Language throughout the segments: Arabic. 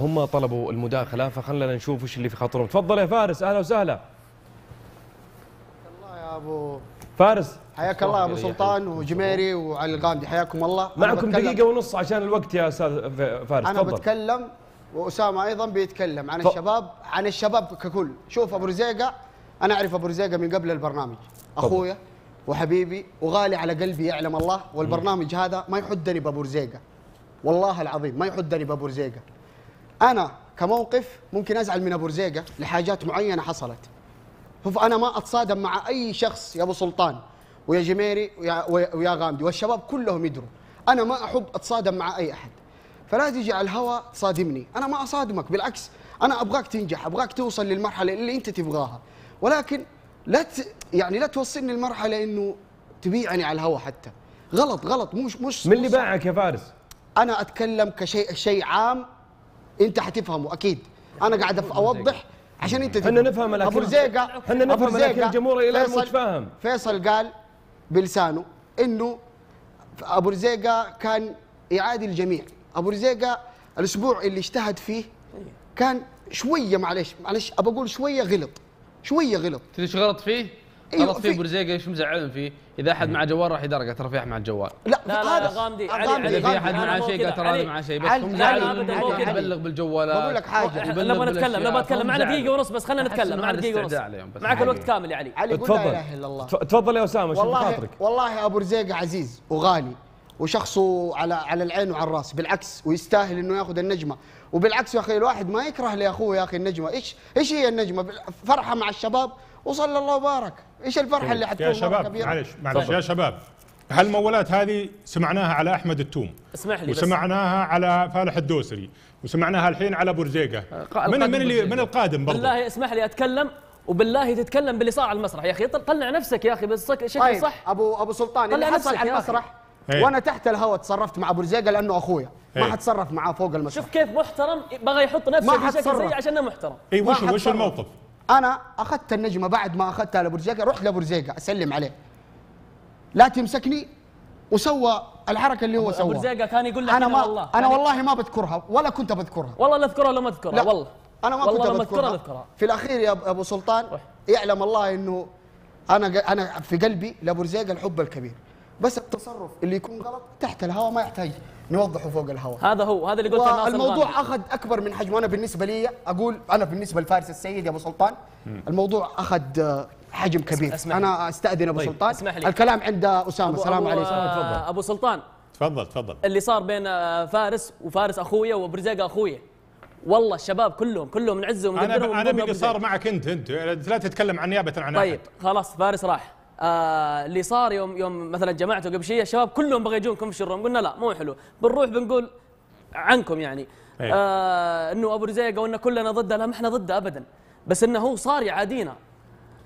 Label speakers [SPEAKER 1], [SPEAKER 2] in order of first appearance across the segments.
[SPEAKER 1] هم طلبوا المداخلة فخلنا نشوف وش اللي في خاطرهم. تفضل يا فارس أهلا وسهلا.
[SPEAKER 2] الله يا أبو
[SPEAKER 1] فارس.
[SPEAKER 2] حياك الله يا أبو سلطان وجميري وعلي الغامدي حياكم الله.
[SPEAKER 1] معكم دقيقة ونص عشان الوقت يا أستاذ فارس
[SPEAKER 2] أنا
[SPEAKER 1] تفضل.
[SPEAKER 2] بتكلم وأسامة أيضا بيتكلم عن
[SPEAKER 1] ف-
[SPEAKER 2] الشباب عن الشباب ككل. شوف أبو رزيقة أنا أعرف أبو رزيقة من قبل البرنامج. أخويا وحبيبي وغالي على قلبي يعلم الله والبرنامج هذا ما يحدني بأبو رزيقة. والله العظيم ما يحدني بأبو رزيقة. أنا كموقف ممكن أزعل من أبو رزيقة لحاجات معينة حصلت. شوف أنا ما أتصادم مع أي شخص يا أبو سلطان ويا جميري ويا, ويا, غامدي والشباب كلهم يدروا. أنا ما أحب أتصادم مع أي أحد. فلا تيجي على الهوى تصادمني. أنا ما أصادمك بالعكس أنا أبغاك تنجح أبغاك توصل للمرحلة اللي أنت تبغاها. ولكن لا ت... يعني لا توصلني لمرحله إنه تبيعني على الهوى حتى. غلط غلط مش مش
[SPEAKER 1] من اللي باعك يا فارس؟
[SPEAKER 2] أنا أتكلم كشيء شيء عام انت حتفهمه أكيد. أنا قاعد أوضح عشان انت
[SPEAKER 1] إحنا نفهم لكن-
[SPEAKER 2] أبو رزيقه
[SPEAKER 1] إحنا نفهم لكن الجمهور إلى الآن
[SPEAKER 2] فيصل-
[SPEAKER 1] مش فاهم.
[SPEAKER 2] فيصل قال بلسانه إنه أبو رزيقه كان يعادي الجميع. أبو رزيقه الأسبوع اللي اجتهد فيه كان شوية معلش معلش ابى أقول شوية غلط. شوية غلط.
[SPEAKER 3] تدري إيش غلط فيه؟
[SPEAKER 2] أيوة،
[SPEAKER 3] غلط فيه
[SPEAKER 2] في-
[SPEAKER 3] برزيقه إيش مزعلهم فيه؟ إذا أحد معه جوال راح يدرقه ترى في احد مع الجوال
[SPEAKER 2] لا
[SPEAKER 4] لا لا يا غامدي علي علي
[SPEAKER 3] اذا في أحد
[SPEAKER 4] مو
[SPEAKER 3] شيء. قال ترى هذا. معه شيء بس هم
[SPEAKER 2] لا،
[SPEAKER 3] زعلوا. يبلغ بالجوالات
[SPEAKER 2] بقول لك حاجة.
[SPEAKER 3] يبلغ
[SPEAKER 4] نبغى نتكلم نبغى نتكلم معنا. دقيقه ونص بس خلينا نتكلم معنا دقيقه ونص. معك الوقت كامل يا علي
[SPEAKER 2] علي قول لا
[SPEAKER 1] تفضل
[SPEAKER 2] إله إلا الله
[SPEAKER 1] تف- تفضل يا أسامة شوف
[SPEAKER 2] والله
[SPEAKER 1] خاطرك
[SPEAKER 2] والله أبو رزيق عزيز وغالي وشخصه على على العين وعلى الرأس بالعكس ويستاهل إنه يأخذ النجمة وبالعكس يا أخي الواحد ما يكره لأخوه يا أخي النجمة إيش إيش هي النجمة فرحة مع الشباب وصلى الله وبارك إيش الفرحة اللي حتكون
[SPEAKER 5] يا شباب؟ معلش معلش يا شباب هالمولات هذه سمعناها على أحمد التوم
[SPEAKER 4] اسمح لي بس
[SPEAKER 5] وسمعناها على فالح الدوسري وسمعناها الحين على
[SPEAKER 3] برزيقة
[SPEAKER 5] من من اللي. من القادم برضه
[SPEAKER 4] بالله اسمح لي أتكلم وبالله تتكلم باللي صار على المسرح يا أخي طل- طلع نفسك يا أخي بس شكل
[SPEAKER 2] طيب
[SPEAKER 4] صح
[SPEAKER 2] ابو أبو سلطان اللي حصل
[SPEAKER 4] نفسك
[SPEAKER 2] على. المسرح
[SPEAKER 5] إيه.
[SPEAKER 2] وأنا تحت الهواء تصرفت مع ابو رزيقه لأنه أخويا ما
[SPEAKER 5] إيه.
[SPEAKER 2] حتصرف معاه فوق المسرح
[SPEAKER 4] شوف كيف محترم بغى يحط نفسه
[SPEAKER 2] ما
[SPEAKER 4] في شكل
[SPEAKER 2] حتصرف.
[SPEAKER 4] زي عشانه محترم
[SPEAKER 5] اي وش وش. الموقف؟
[SPEAKER 2] أنا أخذت النجمة بعد ما أخذتها لابو رزيقه رحت لابو رزيقه أسلم عليه. لا تمسكني وسوى الحركة اللي هو سواها
[SPEAKER 4] رزيقه كان يقول لك
[SPEAKER 2] أنا ما
[SPEAKER 4] والله
[SPEAKER 2] أنا
[SPEAKER 4] كان-
[SPEAKER 2] والله ما بذكرها ولا كنت بذكرها
[SPEAKER 4] والله لا أذكرها ولا ما أذكرها والله.
[SPEAKER 2] أنا ما
[SPEAKER 4] والله
[SPEAKER 2] كنت بذكرها
[SPEAKER 4] أذكرها
[SPEAKER 2] في الأخير يا أبو سلطان. يعلم الله إنه أنا أنا في قلبي لابو رزيقه الحب الكبير. بس التصرف اللي يكون غلط تحت الهواء ما يحتاج نوضحه فوق الهواء.
[SPEAKER 4] هذا هو هذا اللي قلته ناصر
[SPEAKER 2] والموضوع
[SPEAKER 4] الغامدي.
[SPEAKER 2] أخذ أكبر من حجمه. أنا بالنسبة لي أقول أنا بالنسبة لفارس السيد يا أبو سلطان الموضوع أخذ حجم كبير.
[SPEAKER 4] اسمح لي.
[SPEAKER 2] أنا أستأذن أبو
[SPEAKER 1] طيب،
[SPEAKER 2] سلطان.
[SPEAKER 4] اسمح لي.
[SPEAKER 2] الكلام عند أسامة.
[SPEAKER 4] أبو-
[SPEAKER 2] السلام
[SPEAKER 4] أبو-
[SPEAKER 2] عليكم.
[SPEAKER 4] آه، أبو سلطان.
[SPEAKER 5] تفضل تفضل.
[SPEAKER 4] اللي صار بين آه، فارس وفارس أخويا وابو رزيقه أخويا. والله الشباب كلهم كلهم نعزهم أنا
[SPEAKER 5] أنا اللي صار. معك أنت أنت. لا تتكلم عن نيابة عن
[SPEAKER 4] طيب خلاص فارس راح. آه اللي صار يوم يوم مثلا جماعته قبل شيء الشباب كلهم بغى يجونكم في الروم قلنا لا مو حلو بنروح بنقول عنكم يعني
[SPEAKER 5] أيوة.
[SPEAKER 4] آه إنه أبو رزيقة وان كلنا ضده لا ما إحنا ضده ابدا بس إنه هو صار يعادينا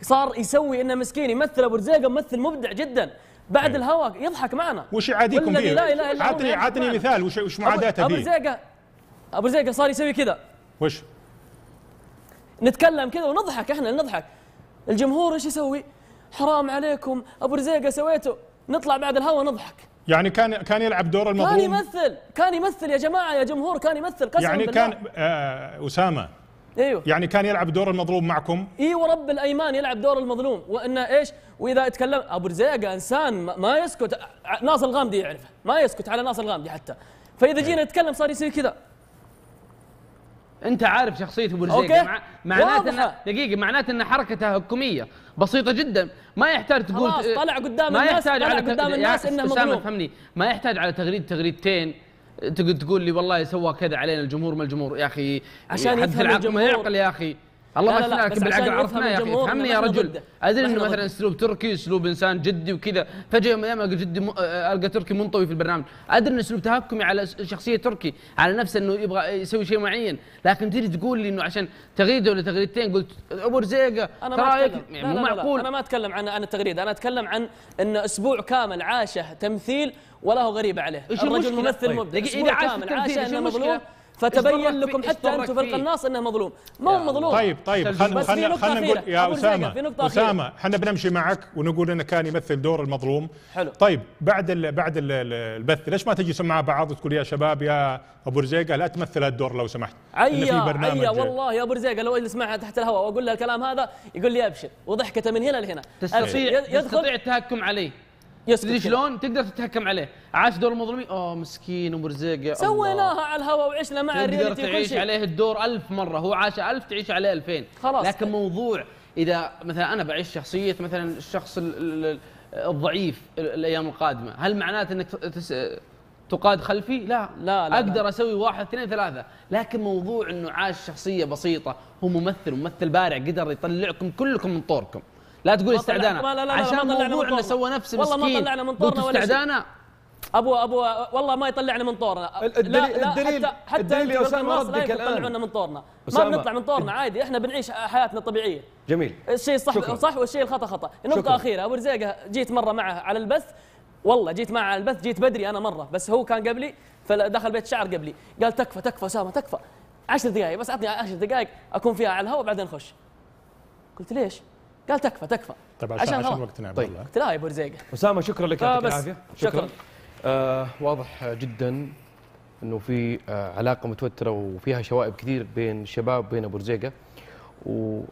[SPEAKER 4] صار يسوي إنه مسكين يمثل أبو رزيقة ممثل مبدع جدا بعد
[SPEAKER 5] أيوة.
[SPEAKER 4] الهواء يضحك معنا
[SPEAKER 5] وش يعاديكم فيه؟
[SPEAKER 4] لا اله الا
[SPEAKER 5] عطني عطني. مثال وش وش معاداته
[SPEAKER 4] ابو
[SPEAKER 5] فيه؟
[SPEAKER 4] رزيقه أبو رزيقة صار يسوي كذا
[SPEAKER 5] وش؟
[SPEAKER 4] نتكلم كذا ونضحك إحنا نضحك الجمهور إيش يسوي؟ حرام عليكم أبو رزيقة سويته. نطلع بعد الهوا نضحك.
[SPEAKER 5] يعني كان كان يلعب دور
[SPEAKER 4] كان
[SPEAKER 5] المظلوم؟
[SPEAKER 4] يمثل كان يمثل يا جماعة يا جمهور كان يمثل قسما
[SPEAKER 5] يعني
[SPEAKER 4] بالله.
[SPEAKER 5] كان آه أسامة.
[SPEAKER 4] أيوه.
[SPEAKER 5] يعني كان يلعب دور المظلوم معكم؟
[SPEAKER 4] أيوه رب الأيمان يلعب دور المظلوم. وانه إيش؟ وإذا اتكلم أبو رزيقة إنسان ما- يسكت ناصر الغامدي يعرفه. ما يسكت على ناصر الغامدي حتى. فإذا جينا نتكلم صار يصير كذا.
[SPEAKER 3] انت عارف
[SPEAKER 4] شخصية
[SPEAKER 3] أبو مع... معناته. انه دقيقة معناته إن حركته هكميه بسيطة جدا. ما يحتاج تقول
[SPEAKER 4] خلاص، طلع قدام
[SPEAKER 3] ما
[SPEAKER 4] الناس-
[SPEAKER 3] يحتاج
[SPEAKER 4] طلع
[SPEAKER 3] على
[SPEAKER 4] قدام الناس
[SPEAKER 3] أسامة
[SPEAKER 4] مظلوم.
[SPEAKER 3] فهمني. ما يحتاج على تغريد تغريدتين. تقول لي والله سوى كذا علينا الجمهور ما الجمهور؟ يا أخي
[SPEAKER 4] عشان يفهم
[SPEAKER 3] العقل ما. يعقل يا أخي. الله
[SPEAKER 4] لا، لا،
[SPEAKER 3] لكن بالعقل عرفنا يا
[SPEAKER 4] أخي
[SPEAKER 3] فهمني يا رجل.
[SPEAKER 4] أدري
[SPEAKER 3] إنه مثلا. أسلوب تركي أسلوب إنسان جدي وكذا فجأة يوم القى جدي. آه، ألقى تركي منطوي في البرنامج أدري إنه أسلوب تهكمي على شخصية تركي على نفسه إنه يبغى يسوي شيء معين لكن تجي تقول لي إنه عشان تغريدة ولا تغريدتين قلت أبو
[SPEAKER 4] رزيقة
[SPEAKER 3] أنا
[SPEAKER 4] ما أتكلم
[SPEAKER 3] يعني
[SPEAKER 4] لا
[SPEAKER 3] مو
[SPEAKER 4] لا لا
[SPEAKER 3] معقول
[SPEAKER 4] أنا ما أتكلم عن عن التغريد أنا أتكلم عن ان أسبوع كامل عاشه تمثيل ولا هو غريب عليه الرجل؟ ممثل
[SPEAKER 3] طيب.
[SPEAKER 4] مبدع
[SPEAKER 3] أسبوع
[SPEAKER 4] كامل عاشه
[SPEAKER 3] إنه؟
[SPEAKER 4] مظلوم فتبين لكم؟ حتى أنتم في؟ القناص انه مظلوم ما هو مظلوم
[SPEAKER 5] طيب طيب خلنا
[SPEAKER 4] نقطة
[SPEAKER 5] خلنا نقول
[SPEAKER 4] أخيرة.
[SPEAKER 5] يا أسامة
[SPEAKER 4] في نقطة أخيرة.
[SPEAKER 5] أسامة إحنا بنمشي معك ونقول إنه كان يمثل دور المظلوم
[SPEAKER 4] حلو.
[SPEAKER 5] طيب بعد ال بعد ال البث ليش ما تجي مع بعض وتقول يا شباب يا أبو رزيقه لا تمثل هالدور لو سمحت
[SPEAKER 4] عيا عيا والله يا أبو رزيقه لو اجلس معها تحت الهواء وأقول له الكلام هذا يقول لي أبشر وضحكته من هنا لهنا
[SPEAKER 3] تستطيع تستطيع التهكم عليه تدري. شلون تقدر تتهكم عليه عاش دور المظلومين أوه مسكين الله.
[SPEAKER 4] سويناها على الهواء وعشنا مع
[SPEAKER 3] تقدر تعيش عليه الدور ألف مرة هو عاش ألف تعيش عليه ألفين
[SPEAKER 4] خلاص.
[SPEAKER 3] لكن موضوع إذا مثلا أنا بعيش شخصية مثلا الشخص ال- ال- الضعيف ال- الأيام القادمة هل معناته أنك تس تقاد خلفي؟ لا
[SPEAKER 4] لا، لا،
[SPEAKER 3] أقدر
[SPEAKER 4] لا.
[SPEAKER 3] أسوي واحد اثنين ثلاثة لكن موضوع أنه عاش شخصية بسيطة هو ممثل ممثل بارع قدر يطلعكم كلكم من طوركم لا تقول استعدانا
[SPEAKER 4] لا- لا- لا،
[SPEAKER 3] عشان
[SPEAKER 4] ما
[SPEAKER 3] موضوع انه. سوى نفسه
[SPEAKER 4] والله ما
[SPEAKER 3] مسكين
[SPEAKER 4] طلعنا من طورنا ولا.
[SPEAKER 3] استعدانا
[SPEAKER 4] ابو ابو والله ما يطلعنا من طورنا
[SPEAKER 1] ال- الدليل-
[SPEAKER 4] لا لا
[SPEAKER 1] الدليل-
[SPEAKER 4] حتى حتى
[SPEAKER 1] الدليل يا
[SPEAKER 4] لا
[SPEAKER 1] ردك
[SPEAKER 4] يمكن
[SPEAKER 1] الآن.
[SPEAKER 4] تطلعونا من طورنا ما. بنطلع من طورنا عادي إحنا بنعيش حياتنا الطبيعيه
[SPEAKER 1] جميل
[SPEAKER 4] الشيء الصح
[SPEAKER 1] شكراً.
[SPEAKER 4] صح والشيء الخطأ خطأ نقطه
[SPEAKER 1] شكراً.
[SPEAKER 4] اخيره أبو رزيقة جيت مرة معه على البث والله جيت معه على البث جيت بدري أنا مرة بس هو كان قبلي فدخل بيت شعر قبلي قال تكفى تكفى أسامة تكفى عشر دقائق بس أعطني عشر دقائق أكون فيها على الهواء بعدين نخش قلت ليش؟ قال تكفى تكفى
[SPEAKER 5] طيب عشان عشان. وقتنا يا عبد
[SPEAKER 1] طيب.
[SPEAKER 4] لا يا أبو رزيقة
[SPEAKER 1] أسامة شكرا لك
[SPEAKER 4] آه
[SPEAKER 1] يعطيك
[SPEAKER 4] بس.
[SPEAKER 1] العافية
[SPEAKER 4] شكراً.
[SPEAKER 1] آه واضح جدا إنه في آه علاقة متوترة وفيها شوائب كثير بين الشباب وبين أبو رزيقة وشباب